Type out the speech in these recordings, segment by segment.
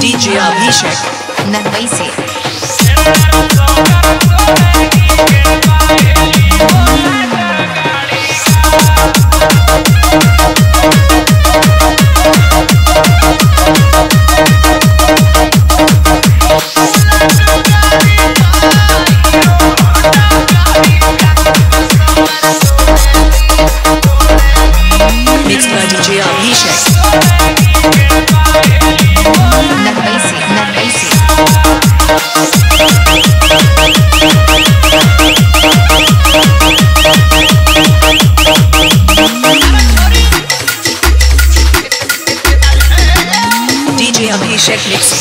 DJ Abhishek. नरवई से Mixed by DJ Abhishek. techniques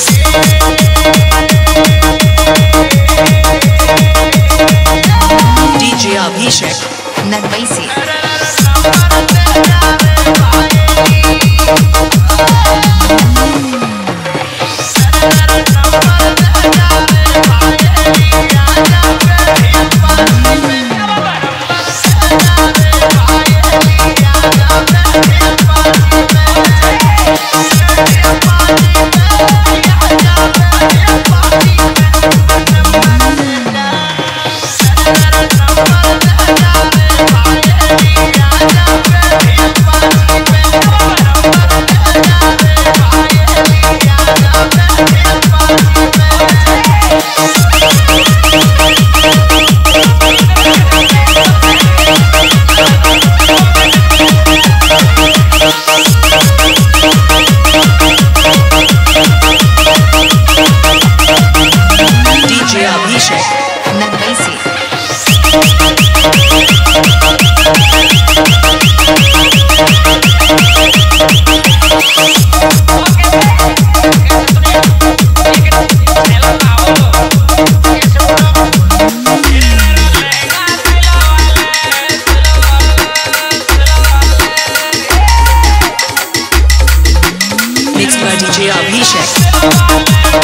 Mixed by DJ Abhishek.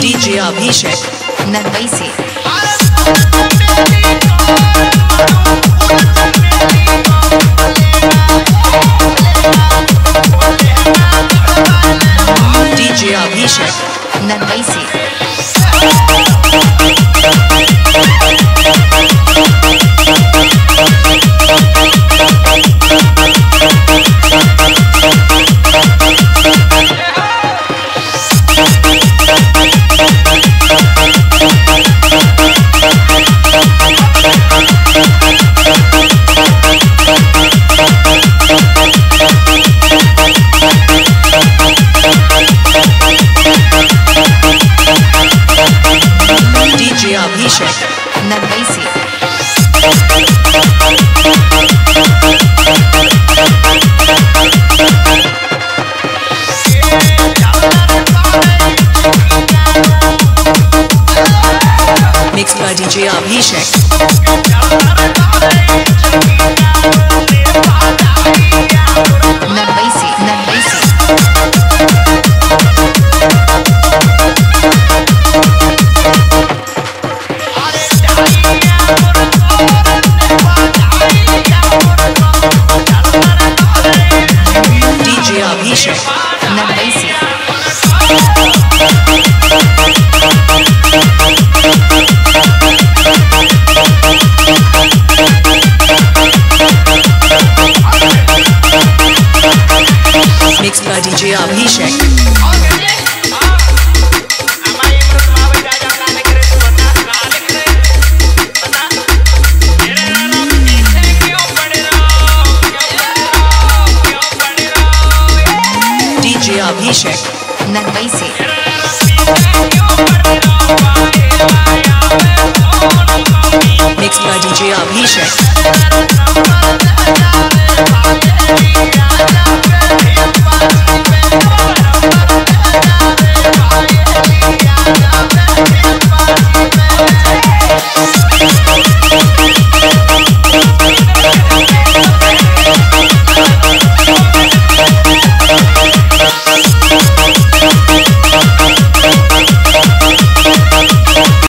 DJ Abhishek. नरवई से DJ Abhishek. Mumbai से mix by DJ अभी अभिषेक मुंबई से mix by DJ Abhishek